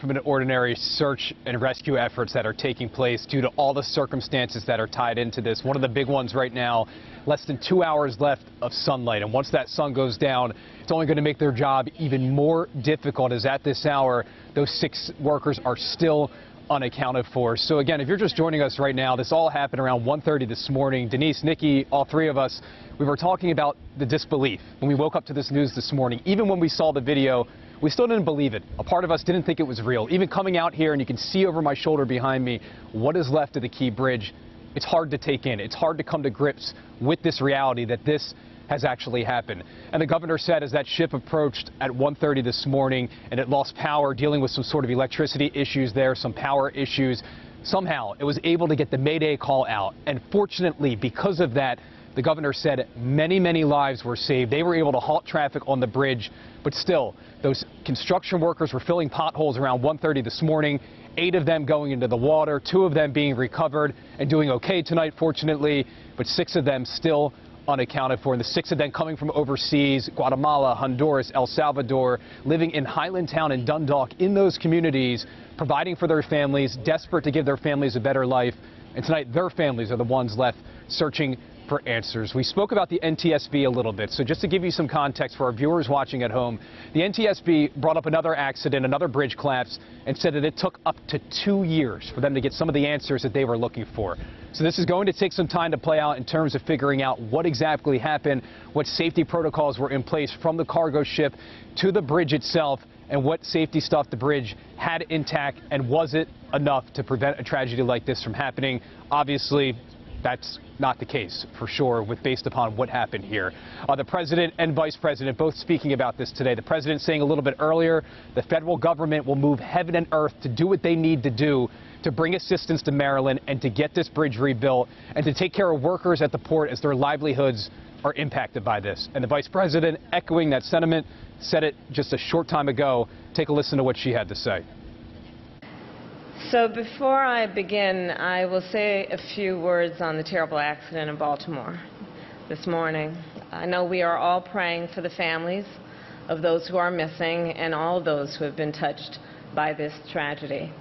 from an ordinary search and rescue efforts that are taking place due to all the circumstances that are tied into this. One of the big ones right now, less than two hours left of sunlight. And once that sun goes down, it's only going to make their job even more difficult as at this hour, those six workers are still unaccounted for. So again, if you're just joining us right now, this all happened around 1.30 this morning. Denise, Nikki, all three of us, we were talking about the disbelief when we woke up to this news this morning. Even when we saw the video, we still didn't believe it. A part of us didn't think it was real. Even coming out here, and you can see over my shoulder behind me what is left of the Key Bridge, it's hard to take in. It's hard to come to grips with this reality that this has actually happened. And the governor said as that ship approached at 1.30 this morning and it lost power, dealing with some sort of electricity issues there, some power issues, somehow it was able to get the Mayday call out. And fortunately, because of that, the governor said many, many lives were saved. They were able to halt traffic on the bridge, but still, those construction workers were filling potholes around 1.30 this morning, eight of them going into the water, two of them being recovered and doing okay tonight, fortunately, but six of them still unaccounted for. And the six of them coming from overseas, Guatemala, Honduras, El Salvador, living in Highlandtown and Dundalk in those communities, providing for their families, desperate to give their families a better life. And tonight, their families are the ones left searching for answers. We spoke about the NTSB a little bit, so just to give you some context for our viewers watching at home, the NTSB brought up another accident, another bridge collapse, and said that it took up to two years for them to get some of the answers that they were looking for. So this is going to take some time to play out in terms of figuring out what exactly happened, what safety protocols were in place from the cargo ship to the bridge itself, and what safety stuff the bridge had intact, and was it enough to prevent a tragedy like this from happening? Obviously, that's not the case for sure with based upon what happened here. Uh, the president and vice president both speaking about this today. The president saying a little bit earlier the federal government will move heaven and earth to do what they need to do to bring assistance to Maryland and to get this bridge rebuilt and to take care of workers at the port as their livelihoods are impacted by this. And the vice president echoing that sentiment said it just a short time ago. Take a listen to what she had to say. So before I begin, I will say a few words on the terrible accident in Baltimore this morning. I know we are all praying for the families of those who are missing and all those who have been touched by this tragedy.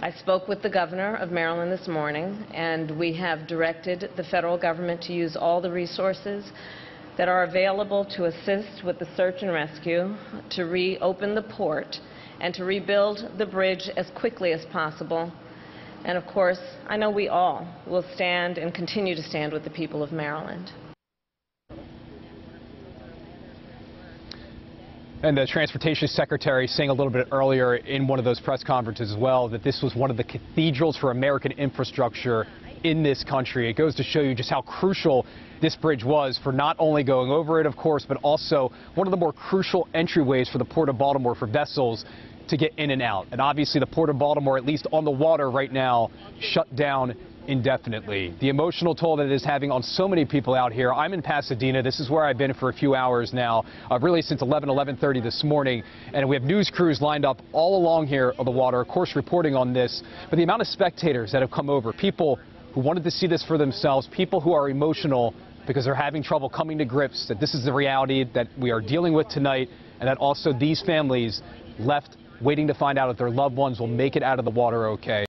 I spoke with the governor of Maryland this morning, and we have directed the federal government to use all the resources that are available to assist with the search and rescue, to reopen the port, and to rebuild the bridge as quickly as possible. And of course, I know we all will stand and continue to stand with the people of Maryland. And the transportation secretary saying a little bit earlier in one of those press conferences as well that this was one of the cathedrals for American infrastructure in this country. It goes to show you just how crucial this bridge was for not only going over it, of course, but also one of the more crucial entryways for the Port of Baltimore for vessels to get in and out. And obviously the Port of Baltimore, at least on the water right now, shut down indefinitely. The emotional toll that it is having on so many people out here. I'm in Pasadena. This is where I've been for a few hours now, uh, really since 11, 11.30 this morning. And we have news crews lined up all along here on the water, of course, reporting on this. But the amount of spectators that have come over, people who wanted to see this for themselves, people who are emotional because they're having trouble coming to grips that this is the reality that we are dealing with tonight and that also these families left waiting to find out if their loved ones will make it out of the water okay.